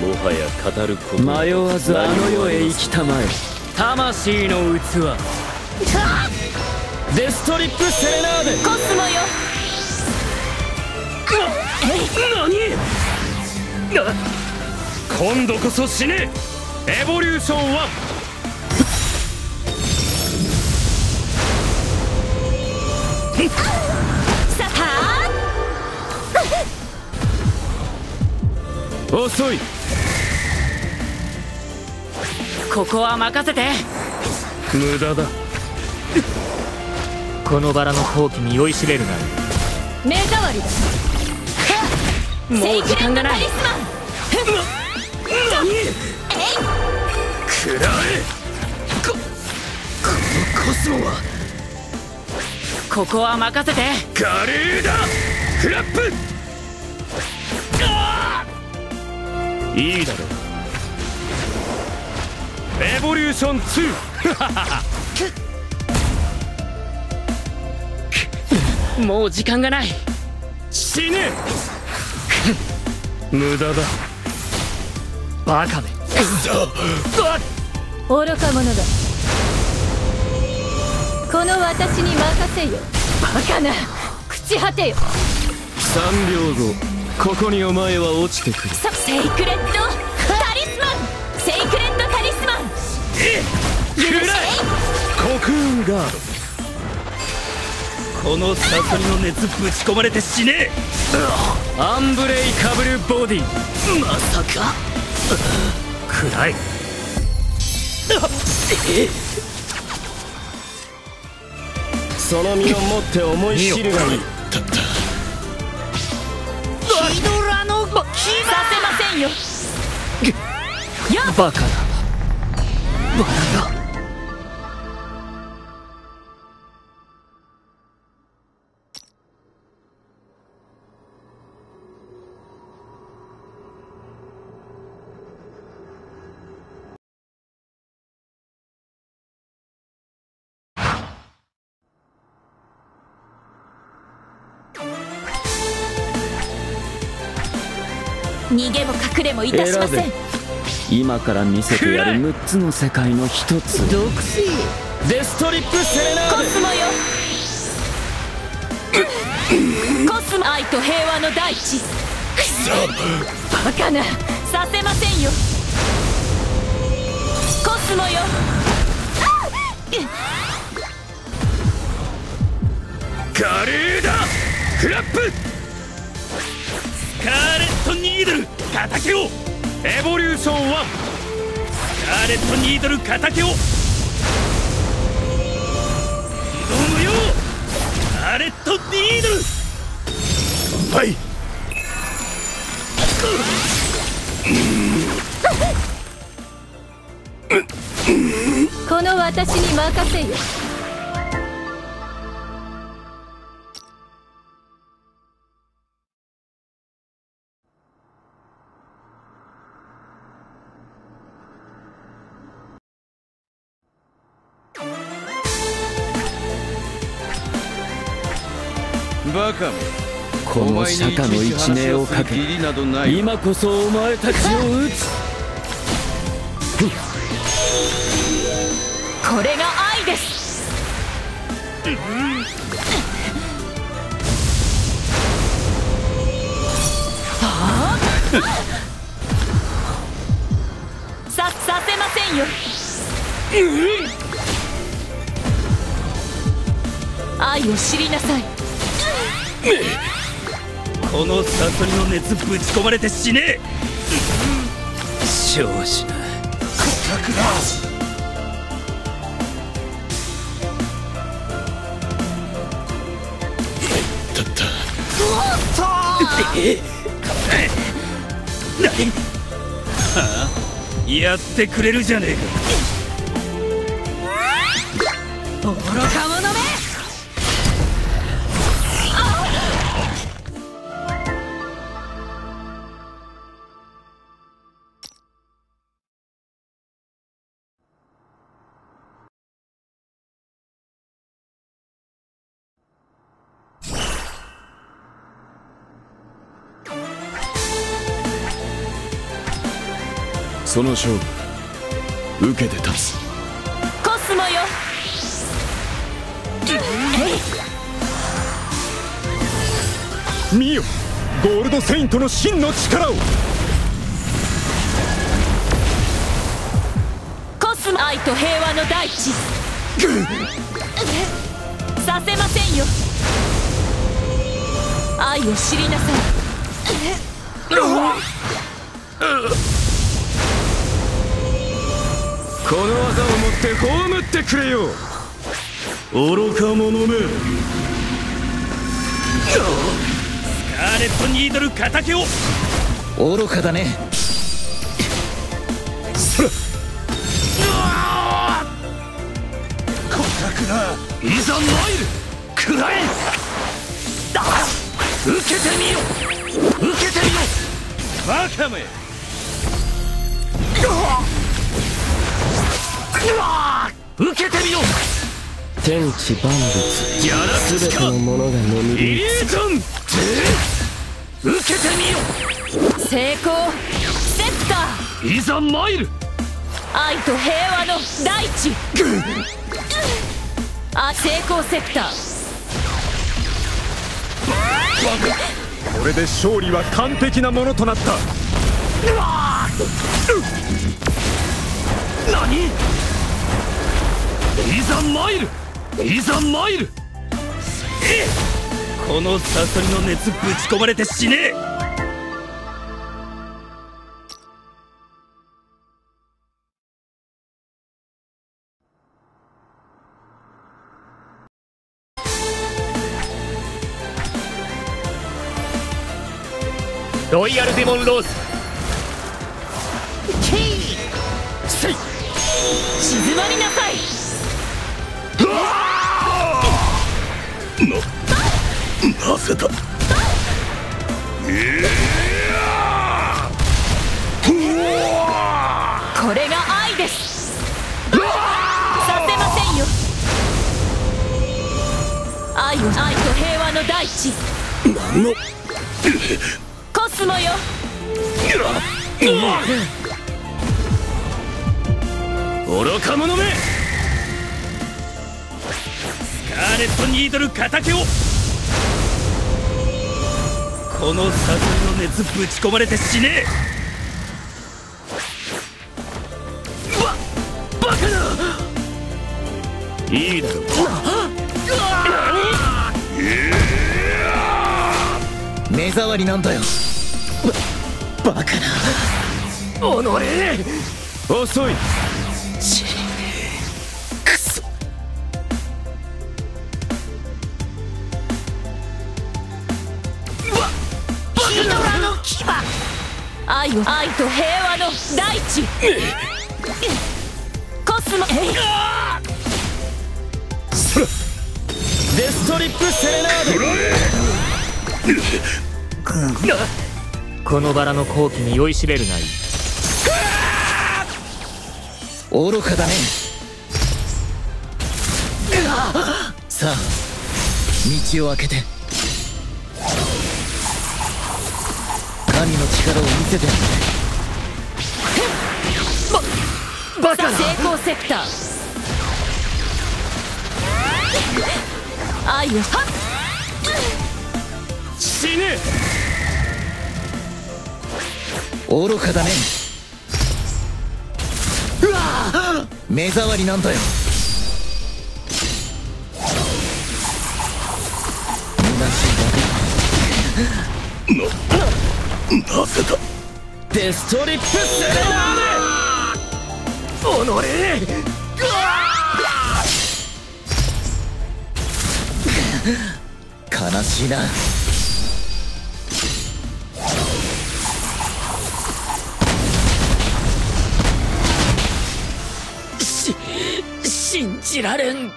もはや語ること迷わずあの世へ行きたまえ。魂の器。デストリップセレナーデ。コスモよ。何？今度こそ死ね。エボリューション1さ遅い。ここは任せて。無駄だ。このバラの好機に酔いしれるな。目障りだ。もう時間がない。何えい！食らえここのコスモはここは任せて華麗だフラップいいだろう。エボリューション2もう時間がない。死ね。無駄だ。バカめ 愚か者だ。この私に任せよ。バカな。朽ち果てよ。3秒後ここにお前は落ちてくる。さセイクレットタリスマン。セイクレットタリスマン。許せ。コクーンガードこのサソリの熱ぶち込まれて死ね。アンブレイカブルボディ。まさか。暗い。その身をもって思い知るがいいヒドラのさせませんよ。バカな。バラが逃げも隠れもいたしません。選今から見せてやる6つの世界の一つ。独身デストリップセレナー。コスモよ。コスモ。愛と平和の大地バカな。させませんよ。コスモよ。華麗だ。フラップ。スカーレット・ニードル敵を。エボリューション1スカーレット・ニードル敵を。挑むよ。スカーレット・ニードルはい。この私に任せよバカめ。この釈迦の一命をかけ今こそお前たちを撃つ。これが愛です。はあ？ささせませんよ。愛を知りこのサソリの熱ぶち込まれて死ね。少子な。やってくれるじゃねえか。愚かその勝負受けて立つ。コスモよ。見よゴールドセイントの真の力を。コスモ愛と平和の大地。させませんよ。愛を知りなさいこの技をもって葬ってくれよ。愚か者め。スカーレット・ニードル敵を。愚かだね。いざ参る。食らえ。受けてみよ。受けてみよ。バカめ受けてみよ天地万物ギャラスか全てのものがのみイージョン受けてみよ成功セプターいざ参る愛と平和の大地あ成功セプターこれで勝利は完璧なものとなった。何いざ参る。いざ参る。このサソリの熱ぶち込まれて死ね。えロイヤルデモンローズ。静まりなさい。なぜだ？これが愛です。させませんよ。愛を愛と平和の大地。何の？コスモよ。愚か者め。スカーレット・ニードル敵をこのサソリの熱ぶち込まれて死ね。えババカな。いいだろ目障りなんだよ。ババカな。遅い愛を。愛と平和の大地。コスモ。デストリップセレナード。このバラの好機に酔いしれるがいい愚かだね。さあ道を開けて神の力を見せてやれさ成功セクター愛をはっ死ね。愚かだねうわ目障りなんだよ虚しいだけなぜだ。デストリップセレナけ悲しいな。信じられん